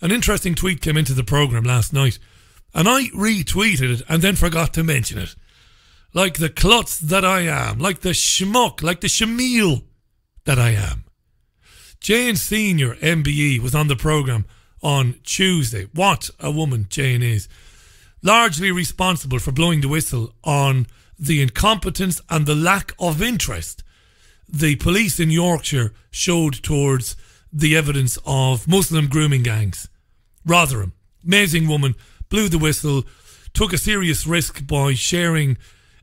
an interesting tweet came into the program last night, and I retweeted it and then forgot to mention it. Like the klutz that I am, like the schmuck, like the shamil that I am. Jayne Senior MBE was on the program on Tuesday. What a woman Jayne is. Largely responsible for blowing the whistle on the incompetence and the lack of interest the police in Yorkshire showed towards the evidence of Muslim grooming gangs. Rotherham, amazing woman, blew the whistle, took a serious risk by sharing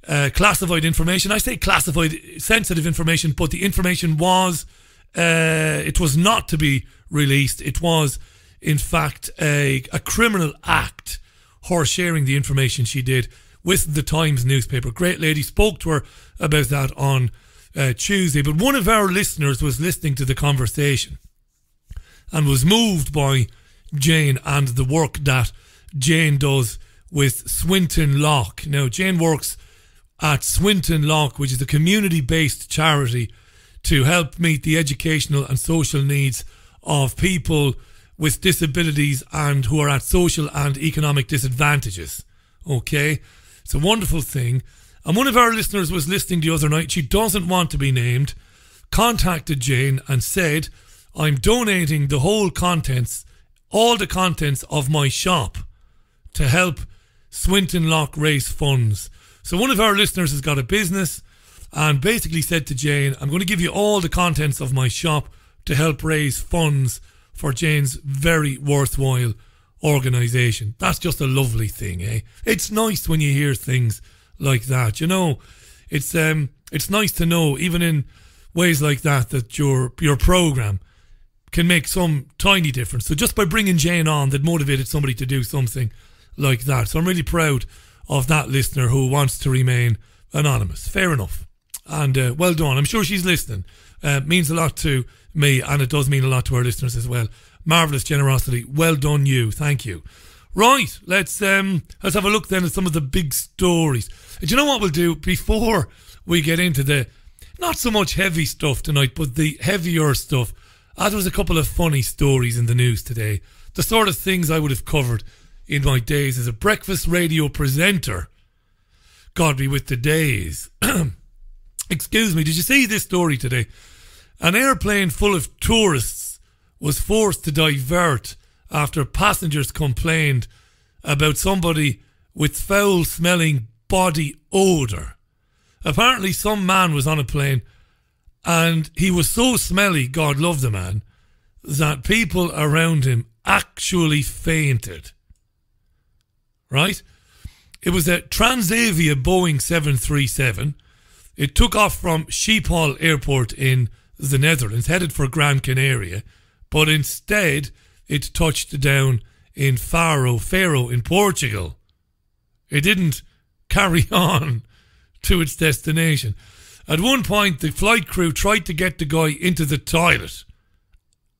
uh, classified information. I say classified, sensitive information, but the information was, uh, it was not to be released. It was, in fact, a, a criminal act, her sharing the information she did with the Times newspaper. Great lady, spoke to her about that on uh, Tuesday, but one of our listeners was listening to the conversation and was moved by Jayne and the work that Jayne does with Swinton Lock. Now, Jayne works at Swinton Lock, which is a community based charity to help meet the educational and social needs of people with disabilities and who are at social and economic disadvantages. Okay? It's a wonderful thing. And one of our listeners was listening the other night. She doesn't want to be named. Contacted Jayne and said, I'm donating the whole contents, all the contents of my shop to help Swinton Lock raise funds. So one of our listeners has got a business and basically said to Jayne, I'm going to give you all the contents of my shop to help raise funds for Jayne's very worthwhile organisation. That's just a lovely thing, eh? It's nice when you hear things like that. You know, it's um it's nice to know even in ways like that that your your program can make some tiny difference. So just by bringing Jayne on, that motivated somebody to do something like that. So I'm really proud of that listener who wants to remain anonymous. Fair enough, and uh, well done. I'm sure she's listening. Uh, means a lot to me, and it does mean a lot to our listeners as well. Marvelous generosity. Well done, you. Thank you. Right, let's um let's have a look then at some of the big stories. And do you know what we'll do before we get into the not so much heavy stuff tonight, but the heavier stuff? There was a couple of funny stories in the news today. The sort of things I would have covered in my days as a breakfast radio presenter. God be with the days. Excuse me, did you see this story today? An airplane full of tourists was forced to divert after passengers complained about somebody with foul smelling body odour. Apparently, some man was on a plane and he was so smelly, God love the man, that people around him actually fainted. Right? It was a Transavia Boeing 737. It took off from Schiphol Airport in the Netherlands, headed for Gran Canaria, but instead it touched down in Faro, Faro in Portugal. It didn't carry on to its destination. At one point, the flight crew tried to get the guy into the toilet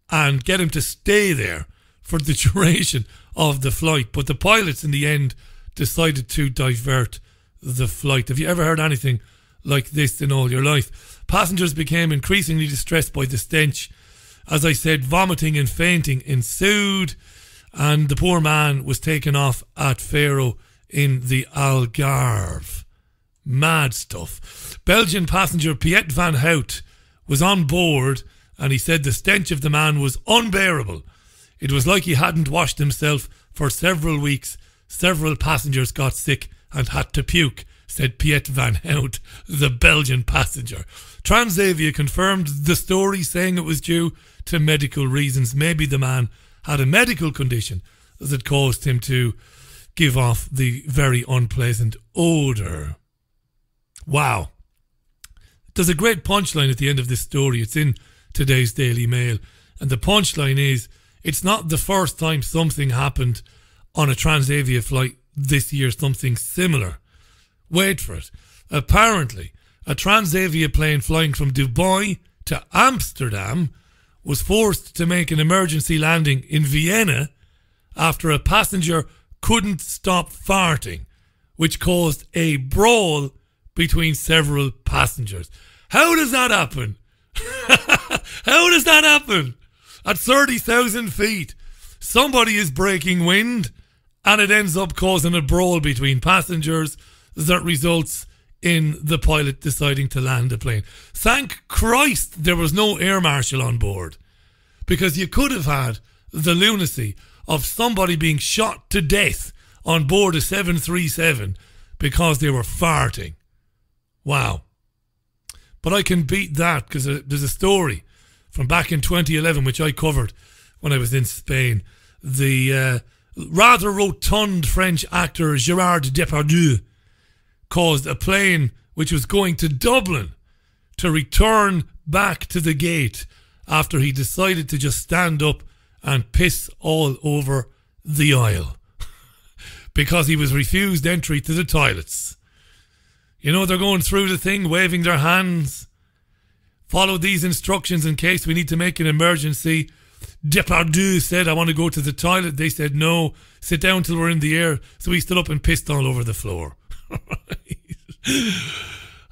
and get him to stay there for the duration of the flight, but the pilots in the end decided to divert the flight. Have you ever heard anything like this in all your life? Passengers became increasingly distressed by the stench as I said, vomiting and fainting ensued, and the poor man was taken off at Faro in the Algarve. Mad stuff. Belgian passenger Piet van Hout was on board, and he said the stench of the man was unbearable. It was like he hadn't washed himself for several weeks. Several passengers got sick and had to puke, said Piet van Hout, the Belgian passenger. Transavia confirmed the story, saying it was due to medical reasons. Maybe the man had a medical condition that caused him to give off the very unpleasant odour. Wow. There's a great punchline at the end of this story. It's in today's Daily Mail. And the punchline is it's not the first time something happened on a Transavia flight this year, something similar. Wait for it. Apparently, a Transavia plane flying from Dubai to Amsterdam was forced to make an emergency landing in Vienna after a passenger couldn't stop farting, which caused a brawl between several passengers. How does that happen? How does that happen? At 30,000 feet, somebody is breaking wind and it ends up causing a brawl between passengers that results in the pilot deciding to land the plane. Thank Christ there was no air marshal on board because you could have had the lunacy of somebody being shot to death on board a 737 because they were farting. Wow. But I can beat that because there's a story from back in 2011 which I covered when I was in Spain. The uh, rather rotund French actor Gerard Depardieu caused a plane which was going to Dublin to return back to the gate after he decided to just stand up and piss all over the aisle because he was refused entry to the toilets. You know, they're going through the thing, waving their hands. Follow these instructions in case we need to make an emergency. Depardieu said, I want to go to the toilet. They said, no, sit down till we're in the air. So he stood up and pissed all over the floor.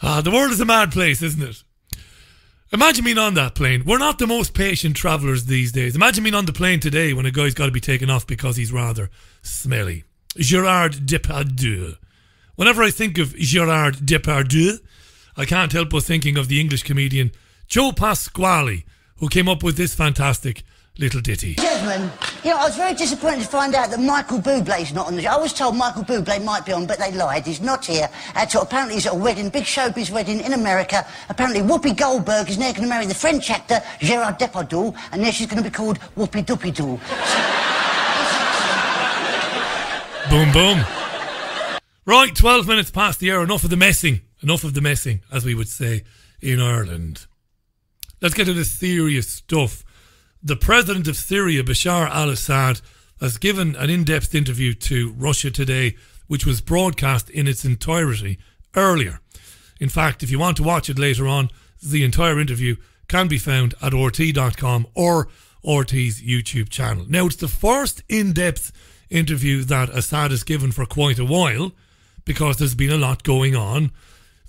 ah, the world is a mad place, isn't it? Imagine being on that plane. We're not the most patient travellers these days. Imagine being on the plane today when a guy's got to be taken off because he's rather smelly. Gerard Depardieu. Whenever I think of Gerard Depardieu, I can't help but thinking of the English comedian Joe Pasquale, who came up with this fantastic little ditty. Gentlemen, you know, I was very disappointed to find out that Michael Bublé's not on the show. I was told Michael Bublé might be on, but they lied. He's not here. At all. Apparently he's at a wedding, big showbiz wedding in America. Apparently Whoopi Goldberg is now going to marry the French actor Gerard Depardieu, and now she's going to be called Whoopi Doopy Doo. boom, boom. Right, 12 minutes past the hour. Enough of the messing. Enough of the messing, as we would say in Ireland. Let's get to the serious stuff the president of Syria, Bashar al Assad, has given an in depth interview to Russia Today, which was broadcast in its entirety earlier. In fact, if you want to watch it later on, the entire interview can be found at RT.com or RT's YouTube channel. Now, it's the first in depth interview that Assad has given for quite a while because there's been a lot going on.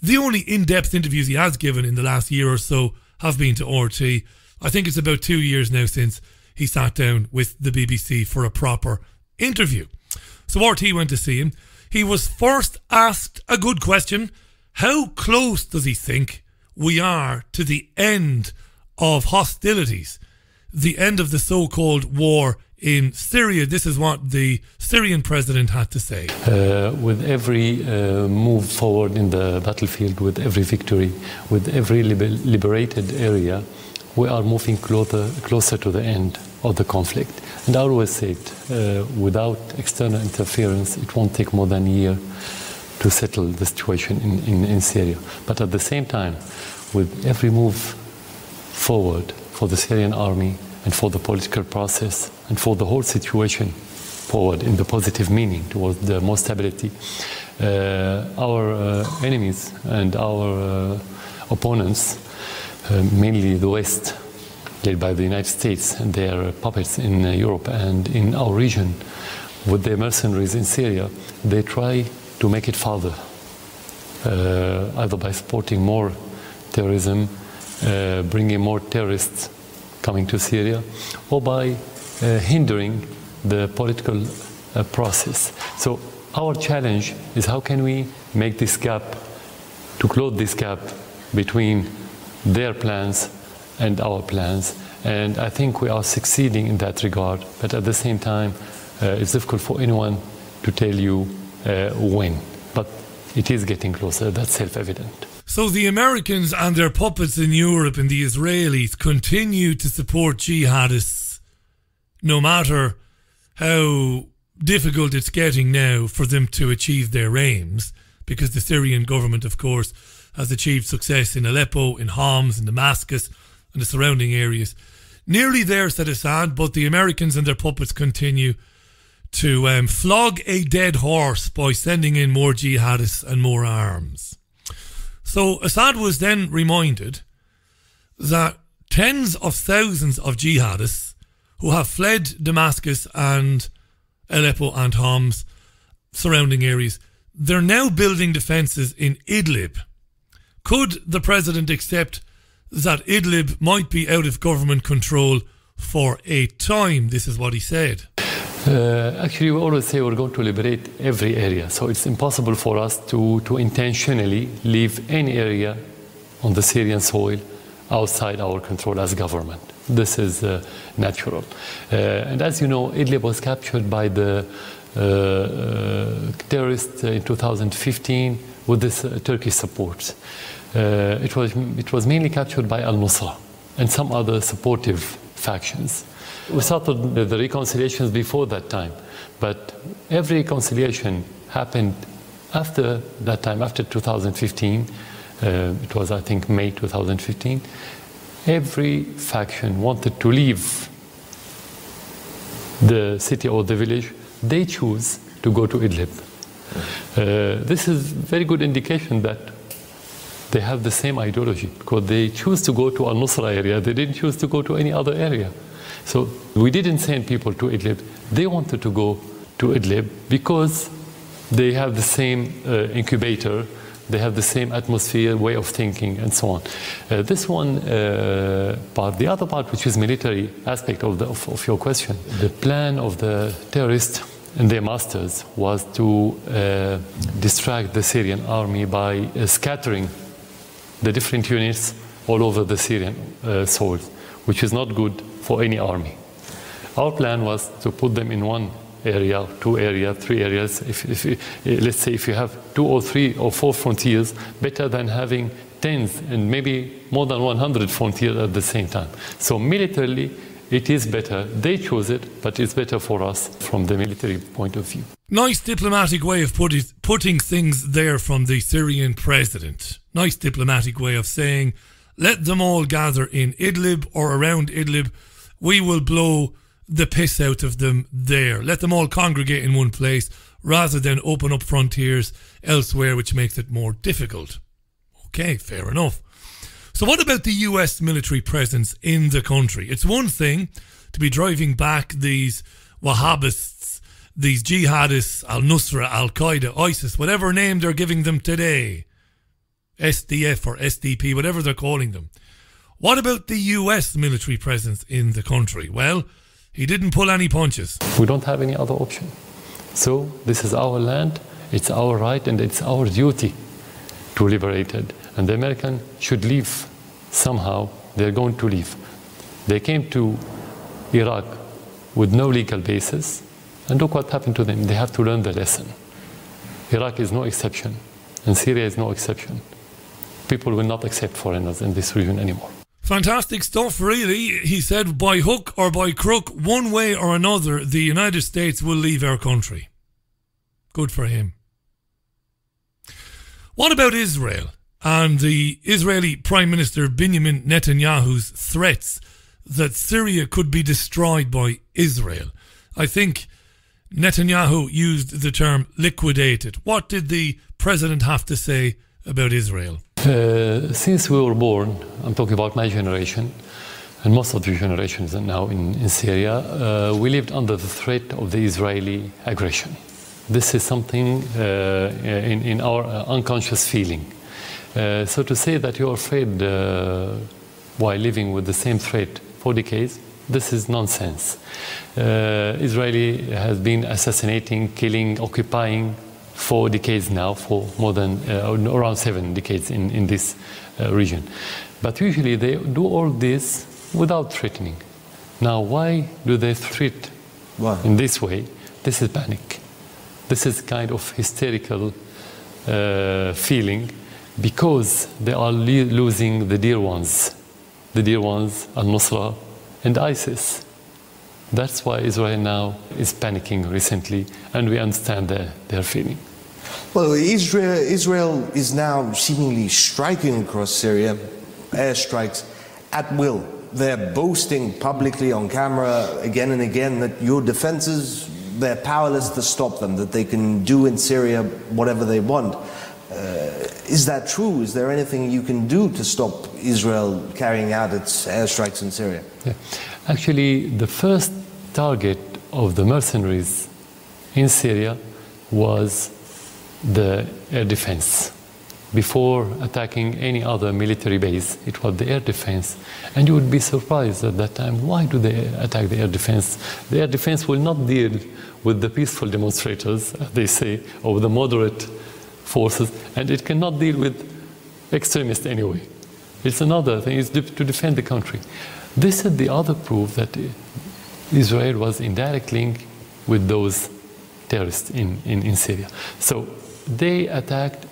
The only in depth interviews he has given in the last year or so have been to RT. I think it's about two years now since he sat down with the BBC for a proper interview. So RT went to see him. He was first asked a good question How close does he think we are to the end of hostilities, the end of the so called war in Syria? This is what the Syrian president had to say. Uh, with every uh, move forward in the battlefield, with every victory, with every liber- liberated area, we are moving closer, closer to the end of the conflict. And I always said, uh, without external interference, it won't take more than a year to settle the situation in, in, in Syria. But at the same time, with every move forward for the Syrian army and for the political process and for the whole situation forward in the positive meaning towards the more stability, uh, our uh, enemies and our uh, opponents uh, mainly the West, led by the United States and their puppets in uh, Europe and in our region, with their mercenaries in Syria, they try to make it farther, uh, either by supporting more terrorism, bringing more terrorists coming to Syria, or by uh, hindering the political uh, process. So our challenge is how can we make this gap, to close this gap between their plans and our plans. And I think we are succeeding in that regard. But at the same time, uh, it's difficult for anyone to tell you uh, when. But it is getting closer. That's self evident. So the Americans and their puppets in Europe and the Israelis continue to support jihadists no matter how difficult it's getting now for them to achieve their aims because the Syrian government, of course, has achieved success in Aleppo, in Homs, in Damascus, and the surrounding areas. Nearly there, said Assad, but the Americans and their puppets continue to um, flog a dead horse by sending in more jihadists and more arms. So Assad was then reminded that tens of thousands of jihadists who have fled Damascus and Aleppo and Homs, surrounding areas, they're now building defences in Idlib. Could the president accept that Idlib might be out of government control for a time. This is what he said. Uh, actually, we always say we're going to liberate every area. So it's impossible for us to, to intentionally leave any area on the Syrian soil outside our control as government. This is uh, natural. Uh, and as you know, Idlib was captured by the uh, uh, terrorists in 2015 with this uh, Turkish support. it, was, it was mainly captured by al-Nusra and some other supportive factions. We started the reconciliations before that time, but every reconciliation happened after that time, after 2015. Uh, it was, I think, May 2015. Every faction wanted to leave the city or the village. They choose to go to Idlib. Uh, this is very good indication that they have the same ideology because they choose to go to Al-Nusra area. They didn't choose to go to any other area. So we didn't send people to Idlib. They wanted to go to Idlib because they have the same uh, incubator, they have the same atmosphere, way of thinking, and so on. Uh, this one uh, part, the other part, which is military aspect of, the, of, of, your question, the plan of the terrorists and their masters was to uh, distract the Syrian army by uh, scattering the different units all over the Syrian uh, soil, which is not good for any army. Our plan was to put them in one area, two areas, three areas. If, if, let's say if you have two or three or four frontiers, better than having tens and maybe more than 100 frontiers at the same time. So militarily, it is better. They chose it, but it's better for us from the military point of view. Nice diplomatic way of put it, putting things there from the Syrian president. Nice diplomatic way of saying, let them all gather in Idlib or around Idlib we will blow the piss out of them there. Let them all congregate in one place rather than open up frontiers elsewhere, which makes it more difficult. Okay, fair enough. So, what about the US military presence in the country? It's one thing to be driving back these Wahhabists, these jihadists, Al Nusra, Al Qaeda, ISIS, whatever name they're giving them today, SDF or SDP, whatever they're calling them. What about the US military presence in the country? Well, he didn't pull any punches. We don't have any other option. So, this is our land, it's our right, and it's our duty to liberate it. And the Americans should leave somehow. They're going to leave. They came to Iraq with no legal basis, and look what happened to them. They have to learn the lesson. Iraq is no exception, and Syria is no exception. People will not accept foreigners in this region anymore. Fantastic stuff, really. He said, by hook or by crook, one way or another, the United States will leave our country. Good for him. What about Israel and the Israeli Prime Minister Benjamin Netanyahu's threats that Syria could be destroyed by Israel? I think Netanyahu used the term liquidated. What did the president have to say about Israel? Uh, since we were born, I'm talking about my generation, and most of the generations now in, in Syria, uh, we lived under the threat of the Israeli aggression. This is something uh, in, in, our uh, unconscious feeling. Uh, so to say that you're afraid while living with the same threat for decades, this is nonsense. Israeli has been assassinating, killing, occupying four decades now, for more than uh, around seven decades in, in this uh, region. But usually they do all this without threatening. Now, why do they threat why? in this way? This is panic. This is kind of hysterical uh, feeling because they are losing the dear ones, the dear ones, al-Nusra and ISIS. That's why Israel now is panicking recently, and we understand their, their feeling. Well, Israel, Israel is now seemingly striking across Syria, airstrikes at will. They're boasting publicly on camera again and again that your defenses, they're powerless to stop them, that they can do in Syria whatever they want. Uh, is that true? Is there anything you can do to stop Israel carrying out its airstrikes in Syria? Yeah. Actually, the first target of the mercenaries in Syria was the air defense, before attacking any other military base. It was the air defense. And you would be surprised at that time why do they attack the air defense? The air defense will not deal with the peaceful demonstrators, as they say, or the moderate forces, and it cannot deal with extremists anyway. It's another thing, it's to defend the country. This is the other proof that Israel was in direct link with those terrorists in, in, in Syria. So they attacked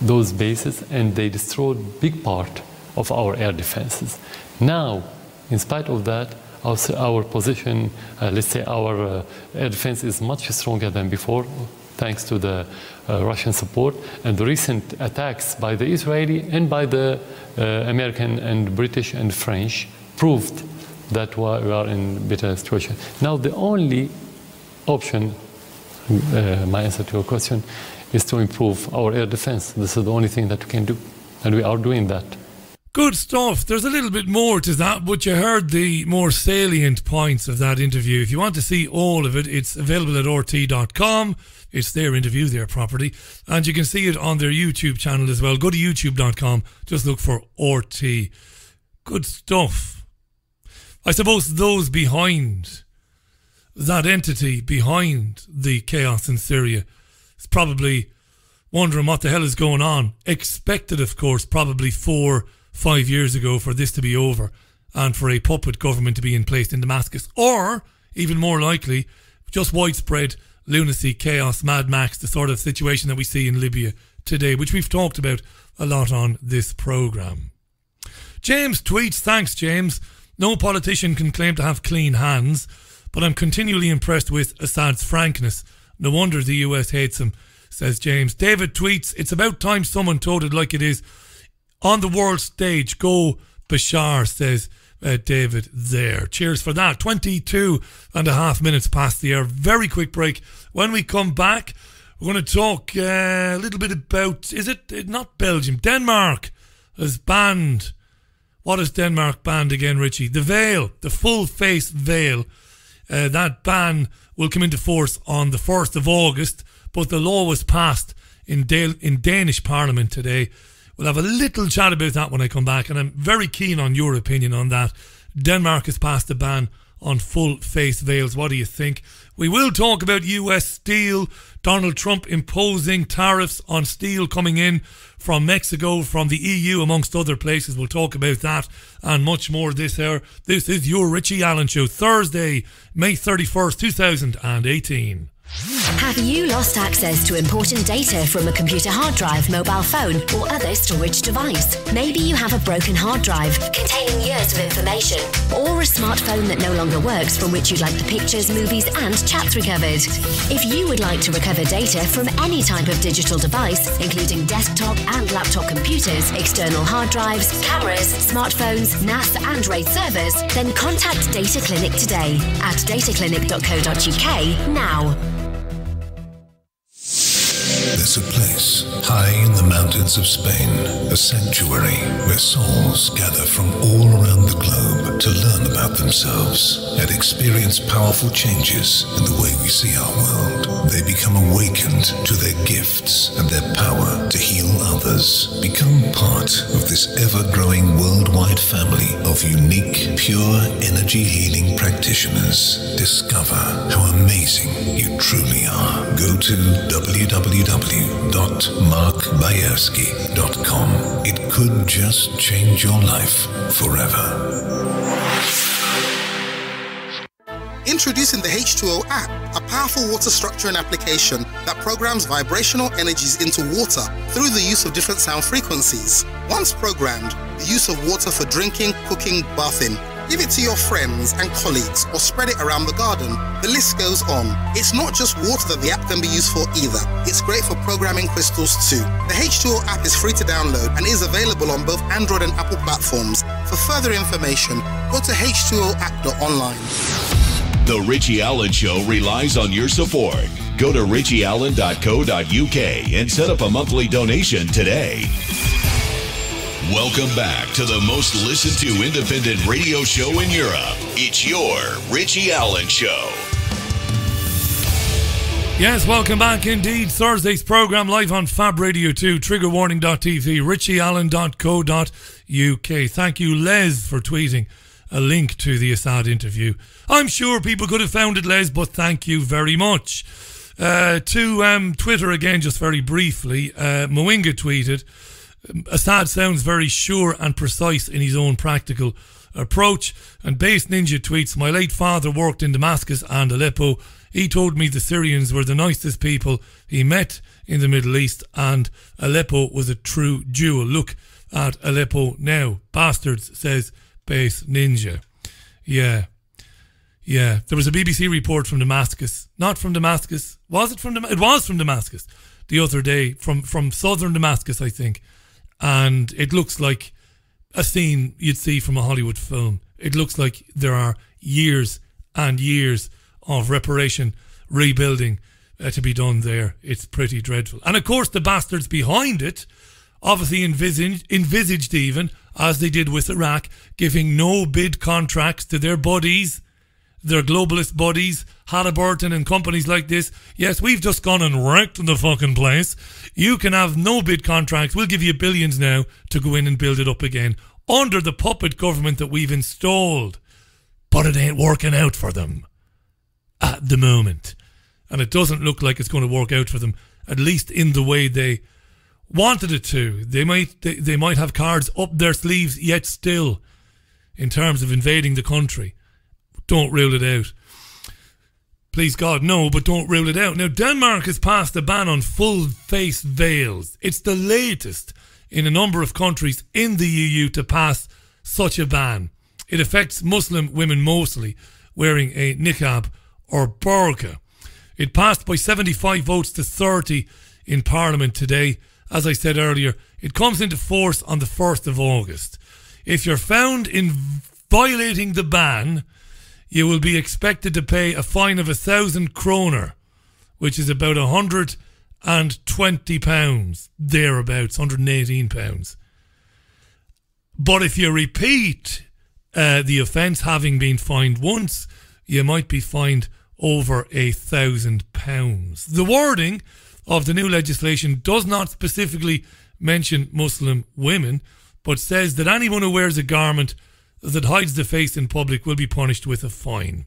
those bases and they destroyed big part of our air defenses. Now, in spite of that, our, our position, uh, let's say our uh, air defense is much stronger than before, thanks to the uh, Russian support and the recent attacks by the Israeli and by the uh, American and British and French proved that we are in better situation. Now the only option, uh, my answer to your question, is to improve our air defense. This is the only thing that we can do, and we are doing that. Good stuff. There's a little bit more to that, but you heard the more salient points of that interview. If you want to see all of it, it's available at rt.com. It's their interview, their property, and you can see it on their YouTube channel as well. Go to youtube.com, just look for RT. Good stuff. I suppose those behind that entity behind the chaos in Syria is probably wondering what the hell is going on. Expected, of course, probably four, five years ago for this to be over and for a puppet government to be in place in Damascus. Or, even more likely, just widespread lunacy, chaos, Mad Max, the sort of situation that we see in Libya today, which we've talked about a lot on this programme. James tweets, thanks, James. No politician can claim to have clean hands but I'm continually impressed with Assad's frankness. No wonder the US hates him, says James. David tweets, It's about time someone told it like it is. On the world stage, go Bashar, says uh, David there. Cheers for that. 22 and a half minutes past the hour. Very quick break. When we come back, we're going to talk uh, a little bit about, is it not Belgium? Denmark has banned, what has Denmark banned again, Richie? The veil, the full face veil uh, that ban will come into force on the 1st of August, but the law was passed in, in Danish Parliament today. We'll have a little chat about that when I come back, and I'm very keen on your opinion on that. Denmark has passed a ban on full face veils. What do you think? We will talk about US steel, Donald Trump imposing tariffs on steel coming in from Mexico, from the EU, amongst other places. We'll talk about that and much more this hour. This is your Richie Allen Show, Thursday, May 31st, 2018. Have you lost access to important data from a computer hard drive, mobile phone, or other storage device? Maybe you have a broken hard drive containing years of information, or a smartphone that no longer works from which you'd like the pictures, movies, and chats recovered. If you would like to recover data from any type of digital device, including desktop and laptop computers, external hard drives, cameras, smartphones, NAS, and RAID servers, then contact Data Clinic today at dataclinic.co.uk now. There's a place high in the mountains of Spain, a sanctuary where souls gather from all around the globe to learn about themselves and experience powerful changes in the way we see our world. They become awakened to their gifts and their power to heal others. Become part of this ever growing worldwide family of unique, pure energy healing practitioners. Discover how amazing you truly are. Go to www www.markbayerski.com. It could just change your life forever. Introducing the H2O app, a powerful water structure and application that programs vibrational energies into water through the use of different sound frequencies. Once programmed, the use of water for drinking, cooking, bathing, Give it to your friends and colleagues or spread it around the garden. The list goes on. It's not just water that the app can be used for either. It's great for programming crystals too. The H2O app is free to download and is available on both Android and Apple platforms. For further information, go to h2oapp.online. The Richie Allen Show relies on your support. Go to richieallen.co.uk and set up a monthly donation today. Welcome back to the most listened to independent radio show in Europe. It's your Richie Allen Show. Yes, welcome back indeed. Thursday's program live on Fab Radio 2, triggerwarning.tv, richieallen.co.uk. Thank you, Les, for tweeting a link to the Assad interview. I'm sure people could have found it, Les, but thank you very much. Uh, to um, Twitter again, just very briefly, uh, Mwinga tweeted Assad sounds very sure and precise in his own practical approach. And Base Ninja tweets My late father worked in Damascus and Aleppo. He told me the Syrians were the nicest people he met in the Middle East, and Aleppo was a true jewel. Look at Aleppo now. Bastards, says Base Ninja. Yeah. Yeah. There was a BBC report from Damascus. Not from Damascus. Was it from Damascus? It was from Damascus the other day, from, from southern Damascus, I think. And it looks like a scene you'd see from a Hollywood film. It looks like there are years and years of reparation, rebuilding uh, to be done there. It's pretty dreadful. And of course, the bastards behind it obviously envisaged, envisaged even, as they did with Iraq, giving no bid contracts to their buddies, their globalist buddies, Halliburton and companies like this. Yes, we've just gone and wrecked the fucking place. You can have no bid contracts. We'll give you billions now to go in and build it up again under the puppet government that we've installed. But it ain't working out for them at the moment. And it doesn't look like it's going to work out for them, at least in the way they wanted it to. They might they, they might have cards up their sleeves yet still in terms of invading the country. Don't rule it out. Please God, no, but don't rule it out. Now, Denmark has passed a ban on full face veils. It's the latest in a number of countries in the EU to pass such a ban. It affects Muslim women mostly wearing a niqab or burqa. It passed by 75 votes to 30 in Parliament today. As I said earlier, it comes into force on the 1st of August. If you're found in violating the ban, you will be expected to pay a fine of a thousand kroner, which is about a hundred and twenty pounds, thereabouts, hundred and eighteen pounds. But if you repeat uh, the offence, having been fined once, you might be fined over a thousand pounds. The wording of the new legislation does not specifically mention Muslim women, but says that anyone who wears a garment that hides the face in public will be punished with a fine.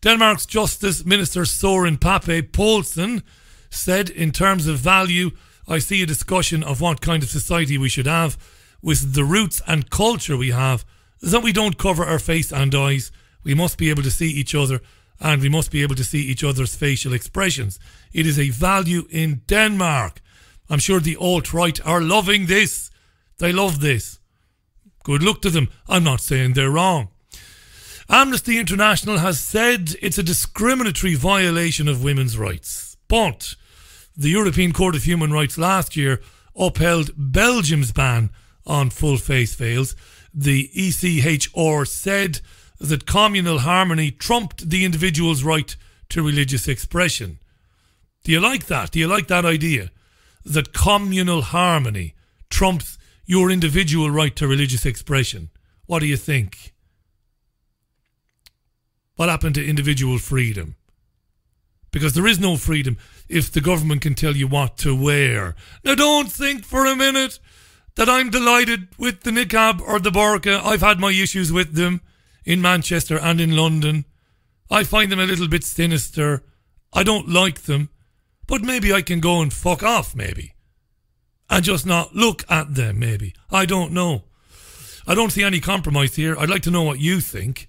Denmark's Justice Minister Soren Pape Poulsen said, in terms of value, I see a discussion of what kind of society we should have with the roots and culture we have, that we don't cover our face and eyes. We must be able to see each other and we must be able to see each other's facial expressions. It is a value in Denmark. I'm sure the alt right are loving this. They love this. Good luck to them. I'm not saying they're wrong. Amnesty International has said it's a discriminatory violation of women's rights. But the European Court of Human Rights last year upheld Belgium's ban on full face veils. The ECHR said that communal harmony trumped the individual's right to religious expression. Do you like that? Do you like that idea? That communal harmony trumps your individual right to religious expression. What do you think? What happened to individual freedom? Because there is no freedom if the government can tell you what to wear. Now, don't think for a minute that I'm delighted with the niqab or the burqa. I've had my issues with them in Manchester and in London. I find them a little bit sinister. I don't like them. But maybe I can go and fuck off, maybe. And just not look at them, maybe. I don't know. I don't see any compromise here. I'd like to know what you think.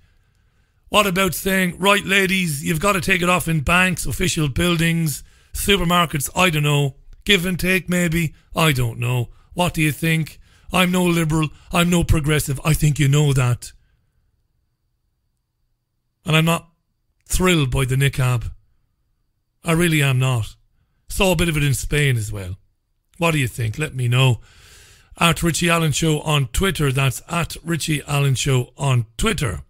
What about saying, right, ladies, you've got to take it off in banks, official buildings, supermarkets, I don't know. Give and take, maybe. I don't know. What do you think? I'm no liberal. I'm no progressive. I think you know that. And I'm not thrilled by the niqab. I really am not. Saw a bit of it in Spain as well. What do you think? Let me know. At Richie Allen Show on Twitter. That's at Richie Allen Show on Twitter.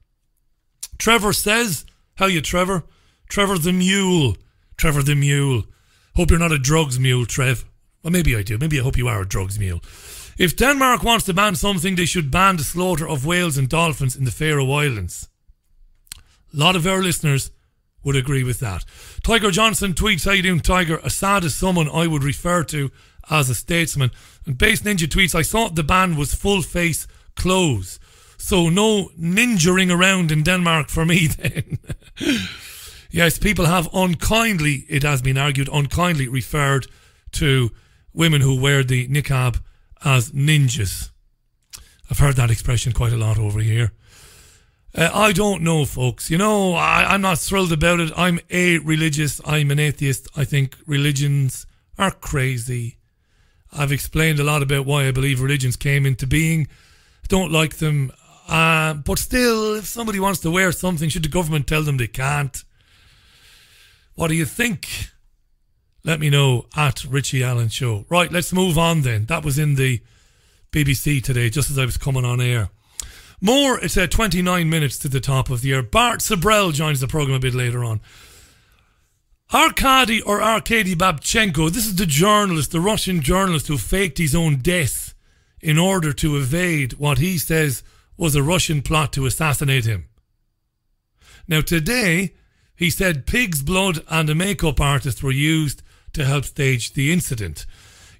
Trevor says, How you, Trevor? Trevor the Mule. Trevor the Mule. Hope you're not a drugs mule, Trev. Well, maybe I do. Maybe I hope you are a drugs mule. If Denmark wants to ban something, they should ban the slaughter of whales and dolphins in the Faroe Islands. A lot of our listeners would agree with that. Tiger Johnson tweets, How you doing, Tiger? Assad is someone I would refer to as a statesman. And Base Ninja tweets, I thought the ban was full face clothes. So no ninjaing around in Denmark for me then. yes, people have unkindly, it has been argued, unkindly referred to women who wear the niqab as ninjas. I've heard that expression quite a lot over here. Uh, I don't know, folks. You know, I, I'm not thrilled about it. I'm a religious. I'm an atheist. I think religions are crazy. I've explained a lot about why I believe religions came into being. Don't like them. Uh, but still, if somebody wants to wear something, should the government tell them they can't? What do you think? Let me know at Richie Allen Show. Right, let's move on then. That was in the BBC today, just as I was coming on air. More, it's at 29 minutes to the top of the year. Bart Sibrel joins the programme a bit later on. Arkady or Arkady Babchenko, this is the journalist, the Russian journalist who faked his own death in order to evade what he says was a Russian plot to assassinate him. Now, today, he said pig's blood and a makeup artist were used to help stage the incident.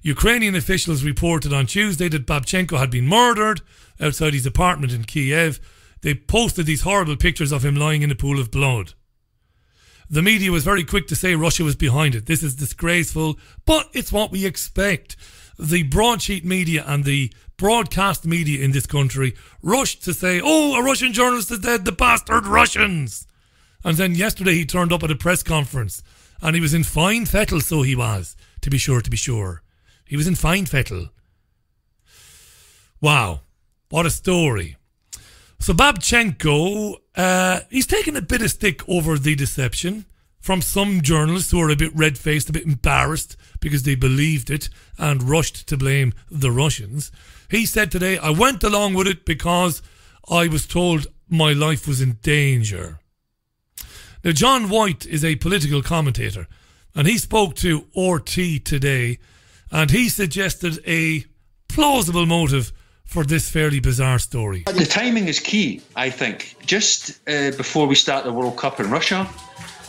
Ukrainian officials reported on Tuesday that Babchenko had been murdered outside his apartment in Kiev. They posted these horrible pictures of him lying in a pool of blood. The media was very quick to say Russia was behind it. This is disgraceful, but it's what we expect. The broadsheet media and the broadcast media in this country rushed to say, oh, a Russian journalist is dead, the bastard Russians. And then yesterday he turned up at a press conference and he was in fine fettle, so he was, to be sure, to be sure. He was in fine fettle. Wow, what a story. So Babchenko, uh, he's taken a bit of stick over the deception from some journalists who are a bit red faced, a bit embarrassed because they believed it and rushed to blame the Russians. He said today, I went along with it because I was told my life was in danger. Now, John White is a political commentator and he spoke to RT today and he suggested a plausible motive for this fairly bizarre story. The timing is key, I think. Just uh, before we start the World Cup in Russia,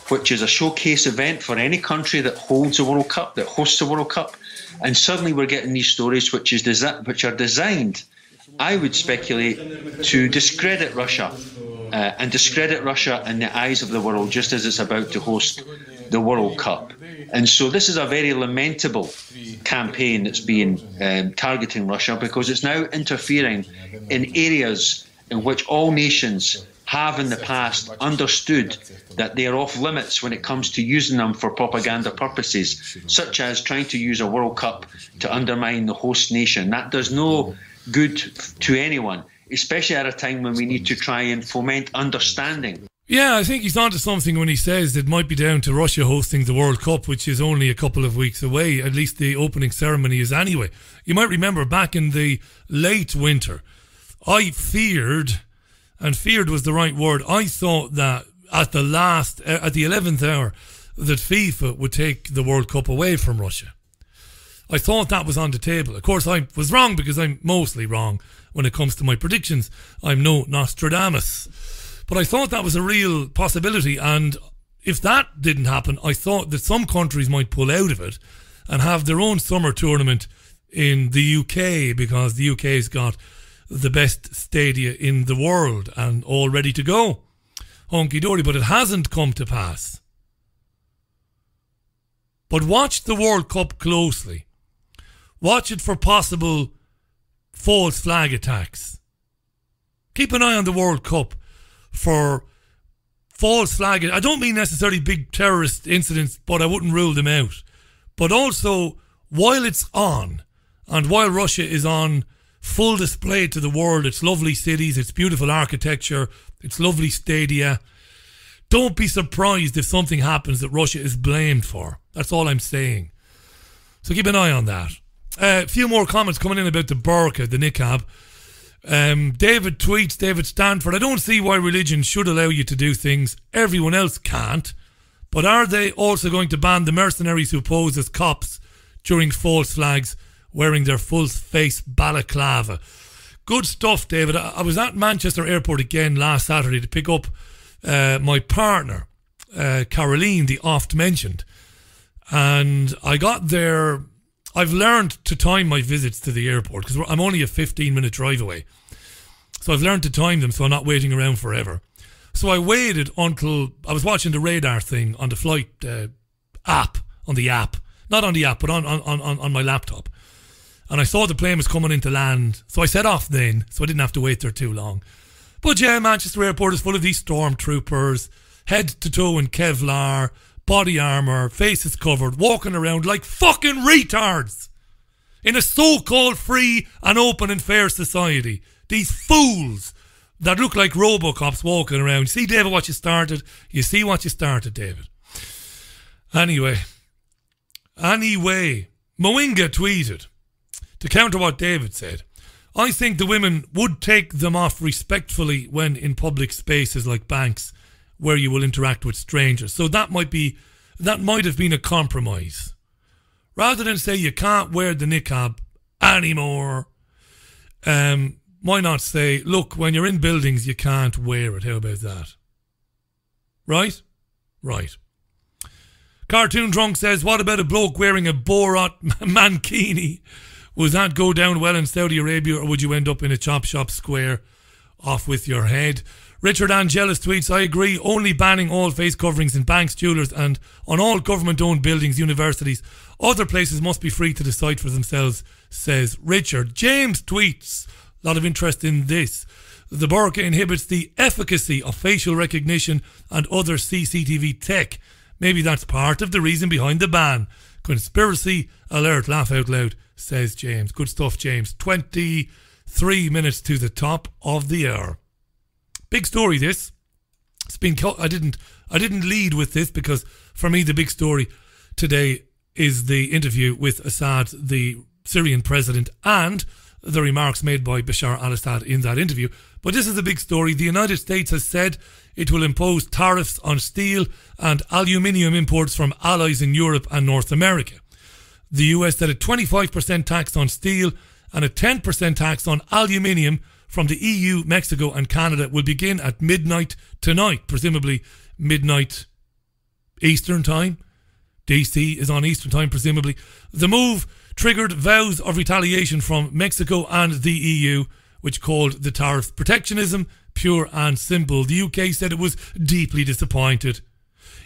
which is a showcase event for any country that holds a World Cup, that hosts a World Cup, and suddenly we're getting these stories which is desi- which are designed, I would speculate, to discredit Russia uh, and discredit Russia in the eyes of the world, just as it's about to host the World Cup. And so this is a very lamentable campaign that's being um, targeting Russia because it's now interfering in areas in which all nations have in the past understood that they are off limits when it comes to using them for propaganda purposes, such as trying to use a World Cup to undermine the host nation. That does no good to anyone, especially at a time when we need to try and foment understanding. Yeah, I think he's onto something when he says it might be down to Russia hosting the World Cup, which is only a couple of weeks away. At least the opening ceremony is anyway. You might remember back in the late winter, I feared, and feared was the right word. I thought that at the last, uh, at the eleventh hour, that FIFA would take the World Cup away from Russia. I thought that was on the table. Of course, I was wrong because I'm mostly wrong when it comes to my predictions. I'm no Nostradamus. But I thought that was a real possibility. And if that didn't happen, I thought that some countries might pull out of it and have their own summer tournament in the UK because the UK's got the best stadia in the world and all ready to go. Honky dory, but it hasn't come to pass. But watch the World Cup closely. Watch it for possible false flag attacks. Keep an eye on the World Cup for false flag. I don't mean necessarily big terrorist incidents, but I wouldn't rule them out. But also, while it's on, and while Russia is on full display to the world, its lovely cities, its beautiful architecture, its lovely stadia, don't be surprised if something happens that Russia is blamed for. That's all I'm saying. So keep an eye on that. A uh, few more comments coming in about the burqa, the niqab. Um, David tweets, David Stanford, I don't see why religion should allow you to do things everyone else can't. But are they also going to ban the mercenaries who pose as cops during false flags wearing their full face balaclava? Good stuff, David. I, was at Manchester Airport again last Saturday to pick up uh, my partner. uh, Caroline, the oft mentioned. And I got there. I've learned to time my visits to the airport because I'm only a 15 minute drive away. So I've learned to time them so I'm not waiting around forever. So I waited until I was watching the radar thing on the flight uh, app, on the app. Not on the app, but on, on, on, on my laptop. And I saw the plane was coming into land. So I set off then, so I didn't have to wait there too long. But yeah, Manchester Airport is full of these stormtroopers, head to toe in Kevlar, body armour, faces covered, walking around like fucking retards in a so called free and open and fair society. These fools that look like Robocops walking around. See, David, what you started? You see what you started, David. Anyway, anyway, Moinga tweeted to counter what David said. I think the women would take them off respectfully when in public spaces like banks where you will interact with strangers. So that might be that might have been a compromise. Rather than say you can't wear the niqab anymore, um, why not say, look, when you're in buildings you can't wear it. How about that? Right? Right. Cartoon Drunk says, what about a bloke wearing a Borat mankini? Would that go down well in Saudi Arabia or would you end up in a chop shop square off with your head? Richard Angelis tweets, I agree, only banning all face coverings in banks, jewellers, and on all government owned buildings, universities. Other places must be free to decide for themselves, says Richard. James tweets, a lot of interest in this. The burqa inhibits the efficacy of facial recognition and other CCTV tech. Maybe that's part of the reason behind the ban. Conspiracy alert, laugh out loud, says James. Good stuff, James. 23 minutes to the top of the hour. Big story this. It's been I didn't I didn't lead with this because for me the big story today is the interview with Assad, the Syrian president, and the remarks made by Bashar al Assad in that interview. But this is a big story. The United States has said it will impose tariffs on steel and aluminium imports from allies in Europe and North America. The US set a 25% tax on steel and a 10% tax on aluminium from the EU, Mexico, and Canada will begin at midnight tonight, presumably midnight Eastern Time. DC is on Eastern Time, presumably. The move triggered vows of retaliation from Mexico and the EU, which called the tariff protectionism pure and simple. The UK said it was deeply disappointed.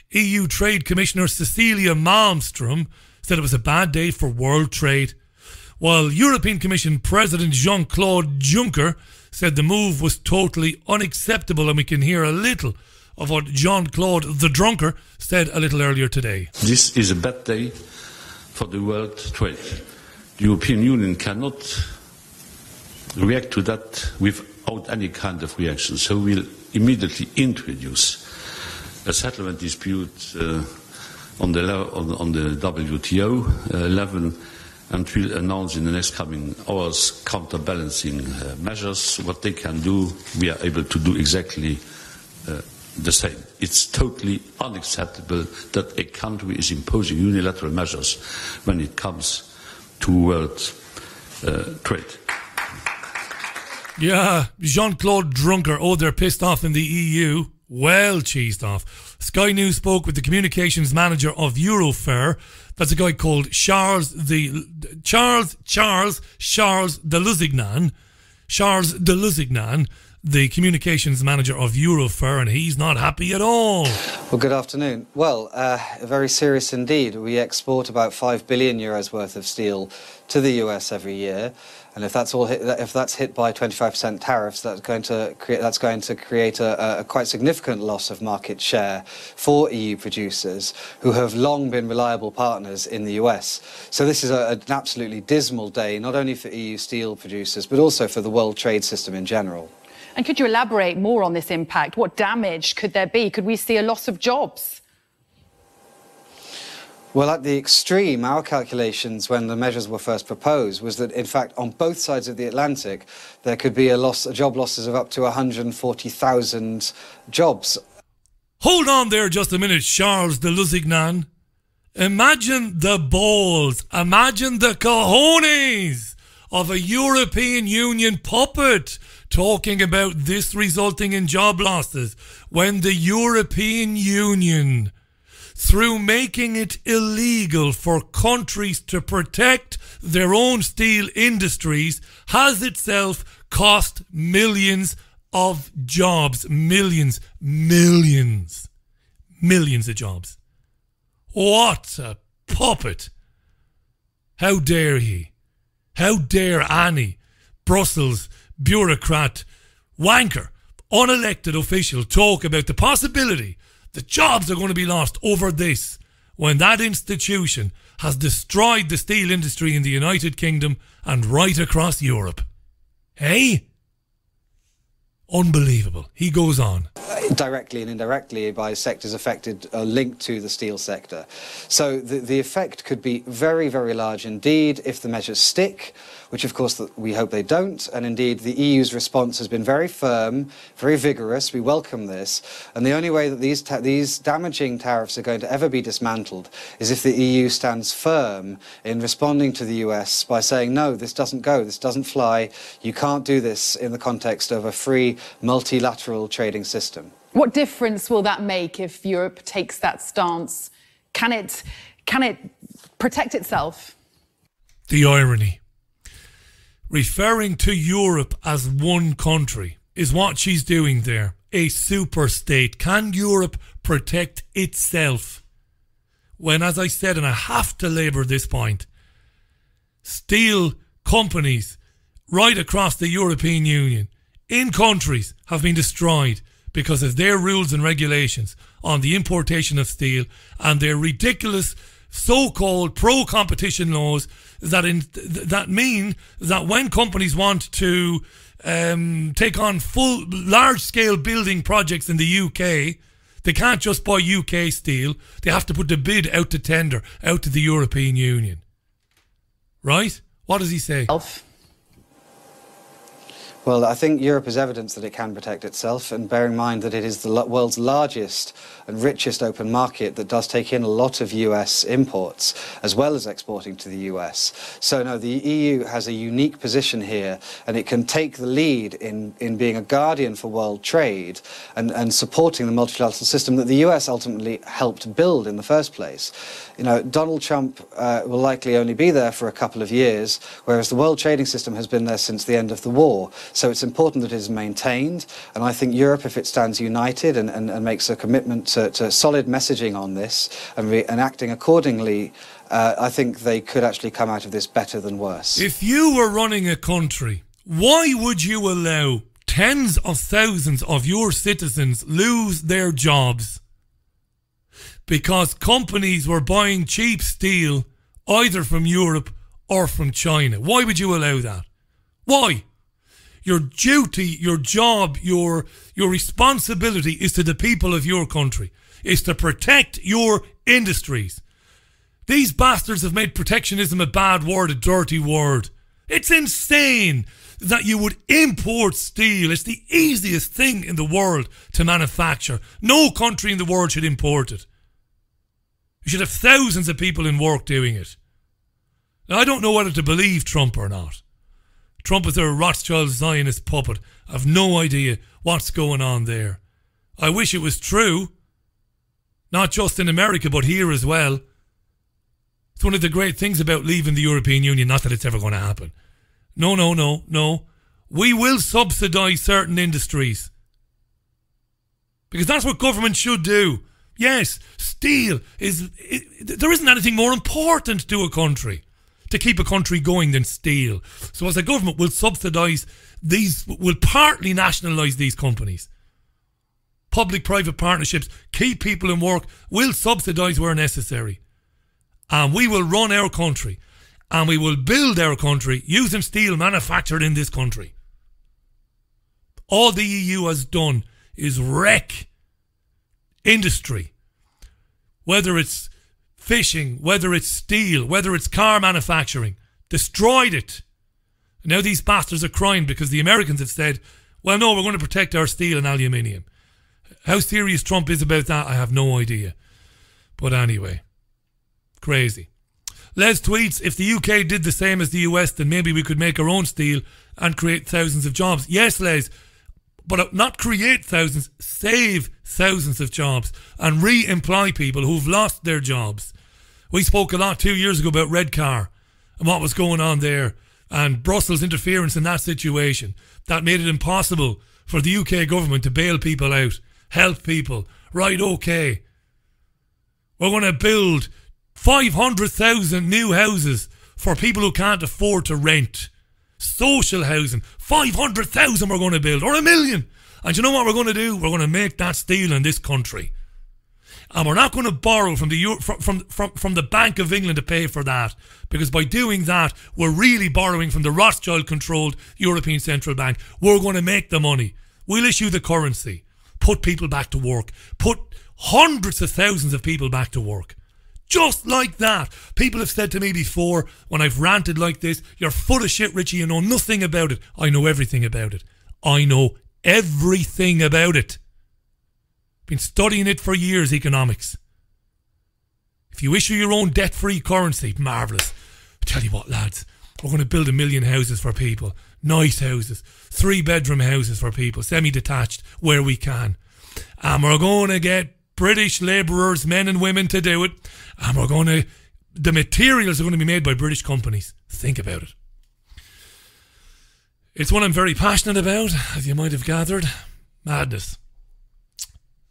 EU Trade Commissioner Cecilia Malmstrom said it was a bad day for world trade while European Commission President Jean Claude Juncker said the move was totally unacceptable, and we can hear a little of what Jean Claude the Drunker said a little earlier today. This is a bad day for the world trade. The European Union cannot react to that without any kind of reaction, so we'll immediately introduce a settlement dispute uh, on, the, on, on, the WTO uh, level and will announce in the next coming hours counterbalancing uh, measures. What they can do, we are able to do exactly uh, the same. It's totally unacceptable that a country is imposing unilateral measures when it comes to world uh, trade. Yeah, Jean Claude Juncker. Oh, they're pissed off in the EU. Well, cheesed off. Sky News spoke with the communications manager of Eurofer that's a guy called Charles the Charles Charles Charles de Lusignan. Charles de Lusignan, the communications manager of Eurofer, and he's not happy at all. Well, good afternoon. Well, uh, very serious indeed. We export about five billion euros worth of steel to the US every year. And if that's all hit, if that's hit by 25% tariffs, that's going to create that's going to create a, a, quite significant loss of market share for EU producers who have long been reliable partners in the US. So this is a, an absolutely dismal day, not only for EU steel producers but also for the world trade system in general. And could you elaborate more on this impact? What damage could there be? Could we see a loss of jobs? Well, at the extreme, our calculations when the measures were first proposed was that, in fact, on both sides of the Atlantic, there could be a loss, a job losses of up to 140,000 jobs. Hold on there just a minute, Charles de Lusignan. Imagine the balls, imagine the cojones of a European Union puppet talking about this resulting in job losses when the European Union, through making it illegal for countries to protect their own steel industries, has itself cost millions of jobs. Millions, millions, millions of jobs. What a puppet! How dare he? How dare Annie, Brussels bureaucrat, wanker, unelected official talk about the possibility that jobs are going to be lost over this when that institution has destroyed the steel industry in the United Kingdom and right across Europe? Hey? Unbelievable. He goes on. Directly and indirectly by sectors affected uh, linked to the steel sector. So the, the effect could be very, very large indeed if the measures stick which of course we hope they don't. And indeed, the EU's response has been very firm, very vigorous. We welcome this. And the only way that these, these damaging tariffs are going to ever be dismantled is if the EU stands firm in responding to the US by saying, no, this doesn't go, this doesn't fly. You can't do this in the context of a free multilateral trading system. What difference will that make if Europe takes that stance? Can it, can it protect itself? The irony referring to Europe as one country is what she's doing there. A super state. Can Europe protect itself? When, as I said, and I have to labour this point, steel companies right across the European Union in countries have been destroyed because of their rules and regulations on the importation of steel and their ridiculous so-called pro-competition laws that in, that mean that when companies want to um, take on full large-scale building projects in the UK, they can't just buy UK steel. They have to put the bid out to tender, out to the European Union. Right? What does he say? Elf. Well, I think Europe is evidence that it can protect itself, and bear in mind that it is the world's largest and richest open market that does take in a lot of US imports, as well as exporting to the US. So, no, the EU has a unique position here, and it can take the lead in, in being a guardian for world trade and, and supporting the multilateral system that the US ultimately helped build in the first place. You know, Donald Trump uh, will likely only be there for a couple of years, whereas the world trading system has been there since the end of the war. So it's important that it is maintained. And I think Europe, if it stands united and, and, and makes a commitment to, to, solid messaging on this and, re- and acting accordingly, uh, I think they could actually come out of this better than worse. If you were running a country, why would you allow tens of thousands of your citizens lose their jobs because companies were buying cheap steel either from Europe or from China? Why would you allow that? Why? Your duty, your job, your your responsibility is to the people of your country, is to protect your industries. These bastards have made protectionism a bad word, a dirty word. It's insane that you would import steel. It's the easiest thing in the world to manufacture. No country in the world should import it. You should have thousands of people in work doing it. Now, I don't know whether to believe Trump or not. Trump is a Rothschild Zionist puppet. I've no idea what's going on there. I wish it was true. Not just in America, but here as well. It's one of the great things about leaving the European Union, not that it's ever going to happen. No, no, no, no. We will subsidise certain industries. Because that's what government should do. Yes, steel is. It, there isn't anything more important to a country to keep a country going than steel. So as a government, will subsidise these, will partly nationalise these companies. Public private partnerships, keep people in work, will subsidise where necessary. And we will run our country and we will build our country using steel manufactured in this country. All the EU has done is wreck industry, whether it's fishing, whether it's steel, whether it's car manufacturing, destroyed it. Now these bastards are crying because the Americans have said, well, no, we're going to protect our steel and aluminium. How serious Trump is about that, I have no idea. But anyway, crazy. Les tweets, if the UK did the same as the US, then maybe we could make our own steel and create thousands of jobs. Yes, Les, but not create thousands, save thousands of jobs and re employ people who've lost their jobs. We spoke a lot two years ago about Redcar and what was going on there and Brussels' interference in that situation that made it impossible for the UK government to bail people out, help people. Right, okay. We're going to build 500,000 new houses for people who can't afford to rent. Social housing. 500,000 we're going to build, or a million. And you know what we're going to do? We're going to make that steel in this country. And we're not going to borrow from the from, from, from, the Bank of England to pay for that. Because by doing that, we're really borrowing from the Rothschild controlled European Central Bank. We're going to make the money. We'll issue the currency. Put people back to work. Put hundreds of thousands of people back to work. Just like that. People have said to me before when I've ranted like this, you're full of shit, Richie. You know nothing about it. I know everything about it. I know everything about it. Been studying it for years, economics. If you issue your own debt free currency, marvellous. I Tell you what, lads, we're going to build a million houses for people. Nice houses. Three bedroom houses for people, semi detached, where we can. And we're going to get British labourers, men and women, to do it. And we're going to, the materials are going to be made by British companies. Think about it. It's one I'm very passionate about, as you might have gathered. Madness.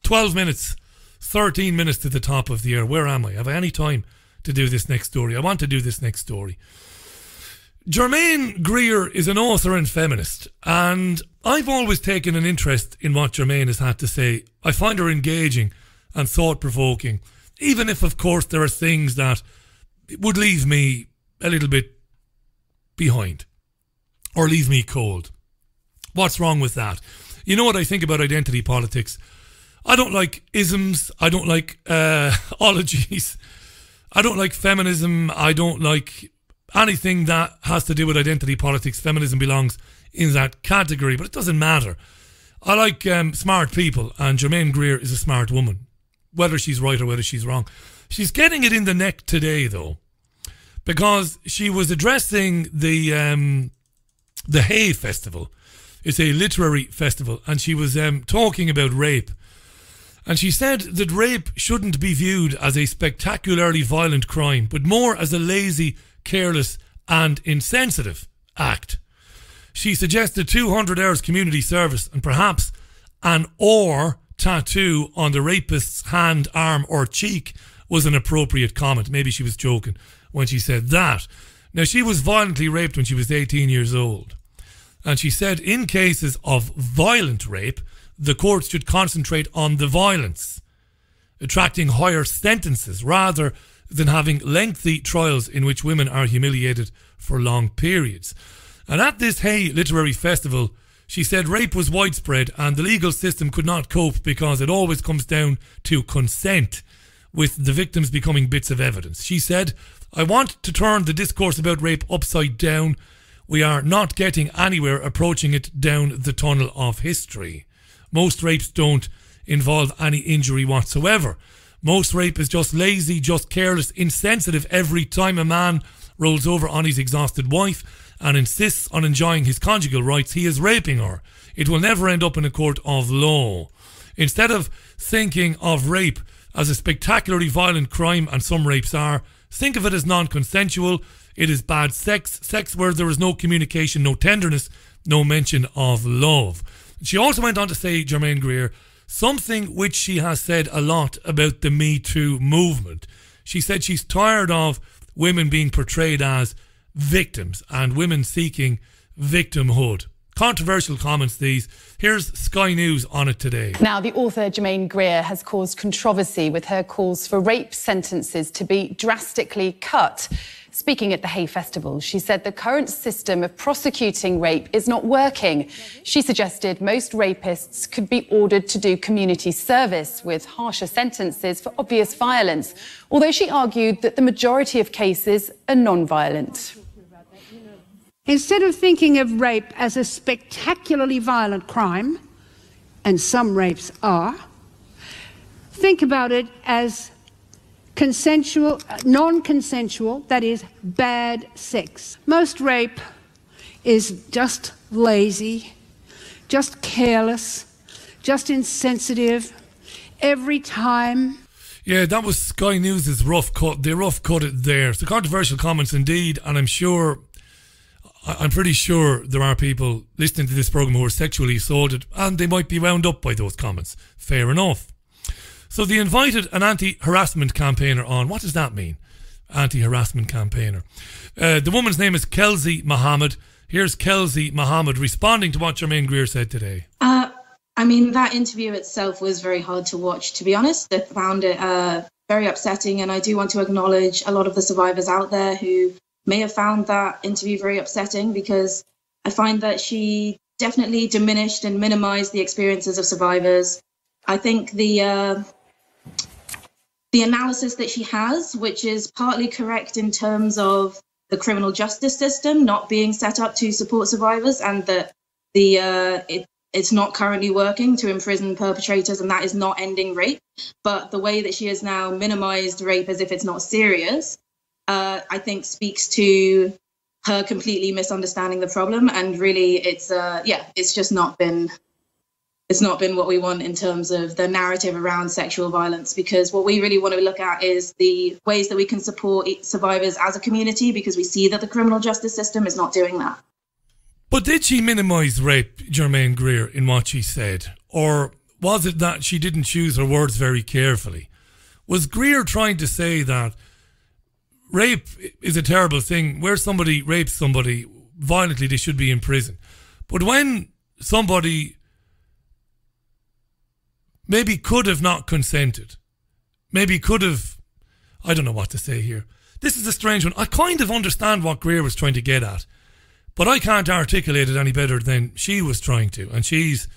12 minutes, 13 minutes to the top of the year. Where am I? Have I any time to do this next story? I want to do this next story. Germaine Greer is an author and feminist, and I've always taken an interest in what Germaine has had to say. I find her engaging and thought provoking, even if, of course, there are things that would leave me a little bit behind or leave me cold. What's wrong with that? You know what I think about identity politics? I don't like isms. I don't like uh, ologies. I don't like feminism. I don't like anything that has to do with identity politics. Feminism belongs in that category, but it doesn't matter. I like um, smart people, and Germaine Greer is a smart woman, whether she's right or whether she's wrong. She's getting it in the neck today, though, because she was addressing the um, the Hay Festival. It's a literary festival, and she was um, talking about rape. And she said that rape shouldn't be viewed as a spectacularly violent crime, but more as a lazy, careless, and insensitive act. She suggested 200 hours community service and perhaps an or tattoo on the rapist's hand, arm, or cheek was an appropriate comment. Maybe she was joking when she said that. Now, she was violently raped when she was 18 years old. And she said in cases of violent rape, the courts should concentrate on the violence, attracting higher sentences rather than having lengthy trials in which women are humiliated for long periods. And at this Hay Literary Festival, she said rape was widespread and the legal system could not cope because it always comes down to consent, with the victims becoming bits of evidence. She said, I want to turn the discourse about rape upside down. We are not getting anywhere approaching it down the tunnel of history. Most rapes don't involve any injury whatsoever. Most rape is just lazy, just careless, insensitive every time a man rolls over on his exhausted wife and insists on enjoying his conjugal rights, he is raping her. It will never end up in a court of law. Instead of thinking of rape as a spectacularly violent crime, and some rapes are, think of it as non consensual. It is bad sex, sex where there is no communication, no tenderness, no mention of love. She also went on to say, Germaine Greer, something which she has said a lot about the Me Too movement. She said she's tired of women being portrayed as victims and women seeking victimhood. Controversial comments these. Here's Sky News on it today. Now, the author Germaine Greer has caused controversy with her calls for rape sentences to be drastically cut. Speaking at the Hay Festival, she said the current system of prosecuting rape is not working. She suggested most rapists could be ordered to do community service with harsher sentences for obvious violence, although she argued that the majority of cases are non-violent. Instead of thinking of rape as a spectacularly violent crime, and some rapes are, think about it as consensual, non consensual, that is, bad sex. Most rape is just lazy, just careless, just insensitive. Every time Yeah, that was Sky News' rough cut. They rough cut it there. So controversial comments indeed, and I'm sure, I'm pretty sure there are people listening to this program who are sexually assaulted, and they might be wound up by those comments. Fair enough. So they invited an anti-harassment campaigner on. What does that mean? Anti-harassment campaigner. Uh, the woman's name is Kelsey Mohammed. Here's Kelsey Mohammed responding to what Germaine Greer said today. Uh, I mean, that interview itself was very hard to watch, to be honest. I found it uh, very upsetting, and I do want to acknowledge a lot of the survivors out there who may have found that interview very upsetting because I find that she definitely diminished and minimized the experiences of survivors. I think the uh, the analysis that she has, which is partly correct in terms of the criminal justice system not being set up to support survivors, and that the uh, it, it's not currently working to imprison perpetrators, and that is not ending rape. But the way that she has now minimized rape as if it's not serious, uh, I think speaks to her completely misunderstanding the problem, and really, it's uh, yeah, it's just not been it's not been what we want in terms of the narrative around sexual violence because what we really want to look at is the ways that we can support survivors as a community because we see that the criminal justice system is not doing that. But did she minimise rape, Germaine Greer, in what she said? Or was it that she didn't choose her words very carefully? Was Greer trying to say that rape is a terrible thing? Where somebody rapes somebody violently, they should be in prison. But when somebody maybe could have not consented, maybe could have, I don't know what to say here. This is a strange one. I kind of understand what Greer was trying to get at. But I can't articulate it any better than she was trying to. And she's,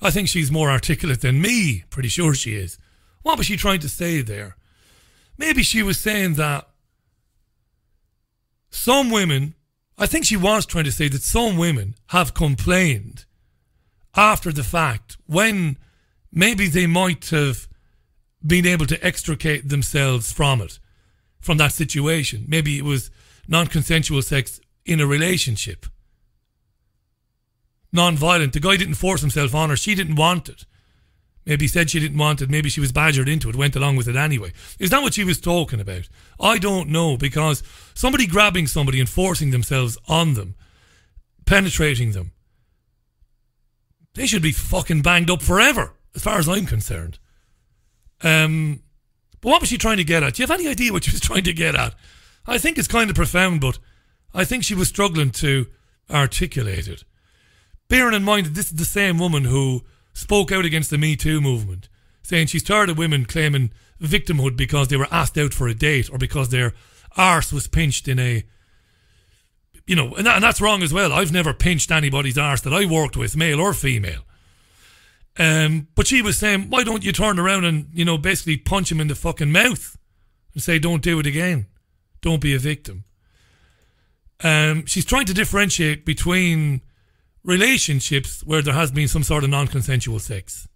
I think she's more articulate than me. Pretty sure she is. What was she trying to say there? Maybe she was saying that some women, I think she was trying to say that some women have complained after the fact when maybe they might have been able to extricate themselves from it, from that situation. Maybe it was non consensual sex in a relationship. Non violent. The guy didn't force himself on her. She didn't want it. Maybe said she didn't want it. Maybe she was badgered into it, went along with it anyway. Is that what she was talking about? I don't know because somebody grabbing somebody and forcing themselves on them, penetrating them, they should be fucking banged up forever, as far as I'm concerned. Um, but what was she trying to get at? Do you have any idea what she was trying to get at? I think it's kind of profound, but I think she was struggling to articulate it. Bearing in mind that this is the same woman who spoke out against the Me Too movement, saying she's tired of women claiming victimhood because they were asked out for a date or because their arse was pinched in a. You know, and, that, and that's wrong as well. I've never pinched anybody's arse that I worked with, male or female. Um, but she was saying, why don't you turn around and, you know, basically punch him in the fucking mouth and say, don't do it again. Don't be a victim. Um, she's trying to differentiate between relationships where there has been some sort of non consensual sex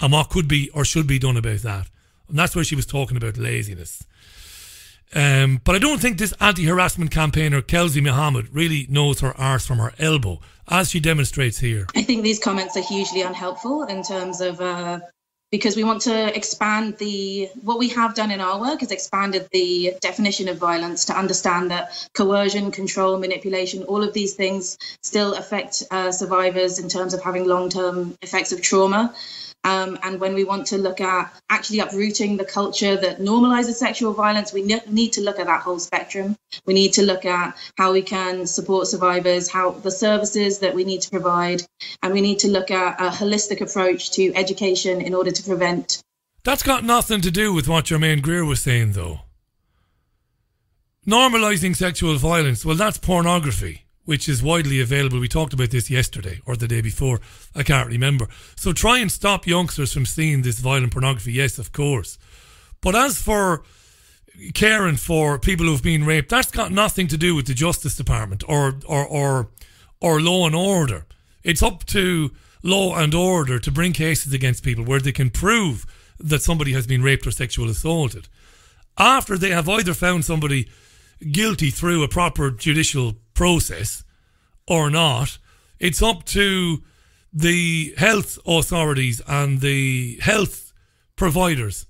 and what could be or should be done about that. And that's where she was talking about laziness. Um, but I don't think this anti harassment campaigner, Kelsey Muhammad, really knows her arse from her elbow, as she demonstrates here. I think these comments are hugely unhelpful in terms of uh, because we want to expand the what we have done in our work is expanded the definition of violence to understand that coercion, control, manipulation, all of these things still affect uh, survivors in terms of having long-term effects of trauma. Um, and when we want to look at actually uprooting the culture that normalizes sexual violence, we ne- need to look at that whole spectrum. We need to look at how we can support survivors, how the services that we need to provide, and we need to look at a holistic approach to education in order to prevent. That's got nothing to do with what your Germaine Greer was saying, though. Normalizing sexual violence, well, that's pornography, which is widely available. We talked about this yesterday or the day before. I can't remember. So try and stop youngsters from seeing this violent pornography. Yes, of course. But as for caring for people who've been raped, that's got nothing to do with the Justice Department or or or, or law and order. It's up to law and order to bring cases against people where they can prove that somebody has been raped or sexually assaulted. After they have either found somebody guilty through a proper judicial process or not. It's up to the health authorities and the health providers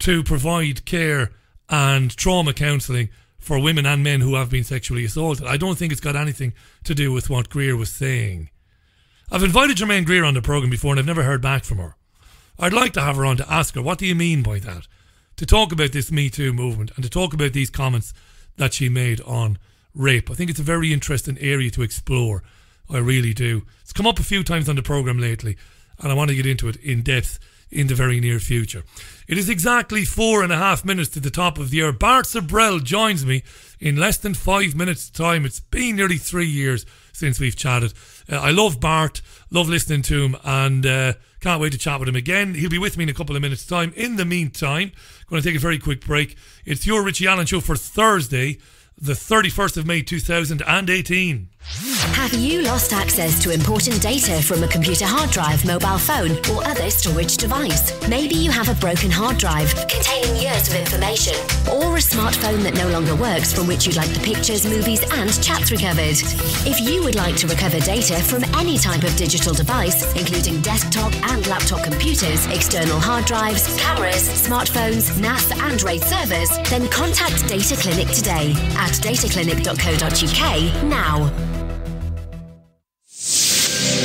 to provide care and trauma counselling for women and men who have been sexually assaulted. I don't think it's got anything to do with what Greer was saying. I've invited Germaine Greer on the programme before and I've never heard back from her. I'd like to have her on to ask her, what do you mean by that? To talk about this Me Too movement and to talk about these comments that she made on rape. I think it's a very interesting area to explore. I really do. It's come up a few times on the programme lately and I want to get into it in depth in the very near future. It is exactly four and a half minutes to the top of the hour. Bart Sibrel joins me in less than five minutes' time. It's been nearly three years since we've chatted. Uh, I love Bart, love listening to him, and uh, can't wait to chat with him again. He'll be with me in a couple of minutes' time. In the meantime, going to take a very quick break. It's your Richie Allen show for Thursday, the 31st of May 2018. Have you lost access to important data from a computer hard drive, mobile phone, or other storage device? Maybe you have a broken hard drive containing years of information, or a smartphone that no longer works from which you'd like the pictures, movies, and chats recovered. If you would like to recover data from any type of digital device, including desktop and laptop computers, external hard drives, cameras, smartphones, NAS, and RAID servers, then contact Data Clinic today at dataclinic.co.uk now.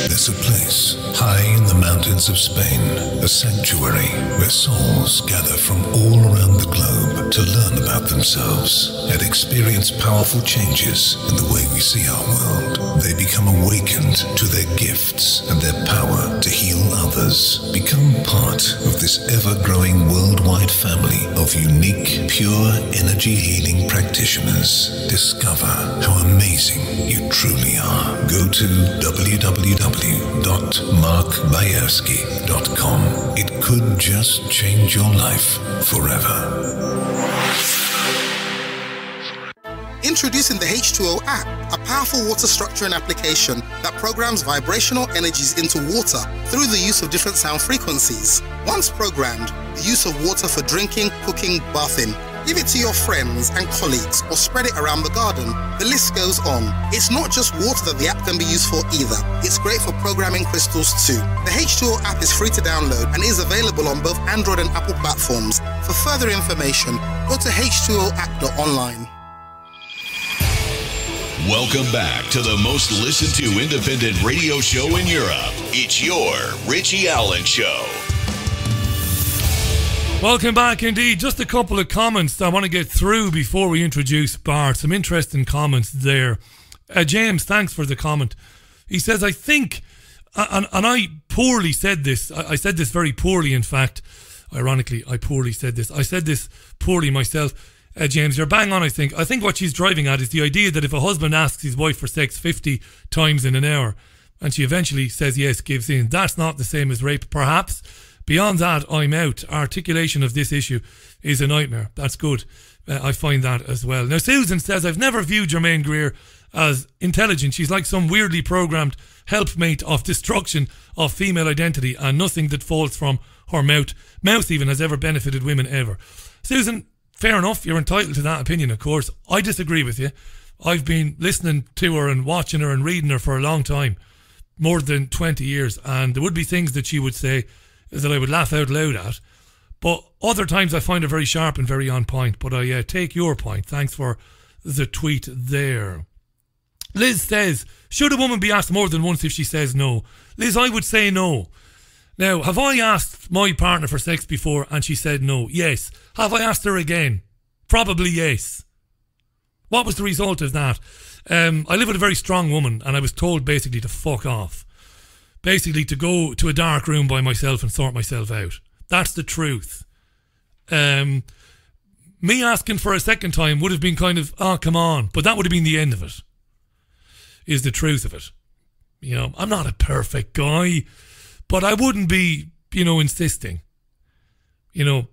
There's a place high in the mountains of Spain, a sanctuary where souls gather from all around the globe to learn about themselves and experience powerful changes in the way we see our world. They become awakened to their gifts and their power to heal others. Become part of this ever growing worldwide family of unique, pure energy healing practitioners. Discover how amazing you truly are. Go to www www.markbayerski.com. It could just change your life forever. Introducing the H2O app, a powerful water structuring application that programs vibrational energies into water through the use of different sound frequencies. Once programmed, the use of water for drinking, cooking, bathing, Give it to your friends and colleagues or spread it around the garden. The list goes on. It's not just water that the app can be used for either. It's great for programming crystals too. The H2O app is free to download and is available on both Android and Apple platforms. For further information, go to h2oapp.online. Welcome back to the most listened to independent radio show in Europe. It's your Richie Allen Show. Welcome back indeed. Just a couple of comments I want to get through before we introduce Bart. Some interesting comments there. Uh, James, thanks for the comment. He says, I think, and, and I poorly said this, I, I said this very poorly, in fact. Ironically, I poorly said this. I said this poorly myself. Uh, James, you're bang on, I think. I think what she's driving at is the idea that if a husband asks his wife for sex 50 times in an hour and she eventually says yes, gives in, that's not the same as rape, perhaps Beyond that, I'm out. Articulation of this issue is a nightmare. That's good. Uh, I find that as well. Now, Susan says, I've never viewed Germaine Greer as intelligent. She's like some weirdly programmed helpmate of destruction of female identity, and nothing that falls from her mouth, mouth even, has ever benefited women ever. Susan, fair enough. You're entitled to that opinion, of course. I disagree with you. I've been listening to her and watching her and reading her for a long time, more than 20 years, and there would be things that she would say that I would laugh out loud at. But other times I find it very sharp and very on point. But I uh, take your point. Thanks for the tweet there. Liz says, should a woman be asked more than once if she says no? Liz, I would say no. Now, have I asked my partner for sex before and she said no? Yes. Have I asked her again? Probably yes. What was the result of that? Um, I live with a very strong woman and I was told basically to fuck off basically to go to a dark room by myself and sort myself out. That's the truth. Um, me asking for a second time would have been kind of, oh, come on. But that would have been the end of it, is the truth of it. You know, I'm not a perfect guy, but I wouldn't be, you know, insisting. You know,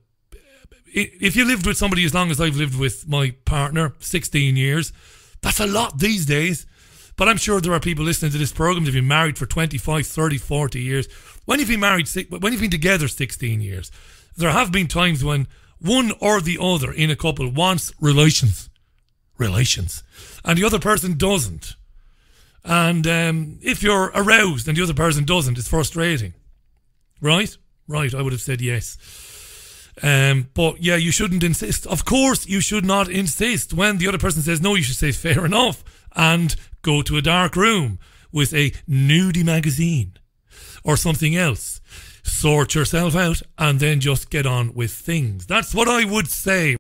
if you lived with somebody as long as I've lived with my partner, 16 years, that's a lot these days. But I'm sure there are people listening to this program that have been married for 25, 30, 40 years. When you've been married, when you've been together 16 years, there have been times when one or the other in a couple wants relations, relations, and the other person doesn't. And um, if you're aroused and the other person doesn't, it's frustrating. Right? Right, I would have said yes. Um, but yeah, you shouldn't insist. Of course, you should not insist. When the other person says no, you should say fair enough and go to a dark room with a nudie magazine or something else. Sort yourself out and then just get on with things. That's what I would say.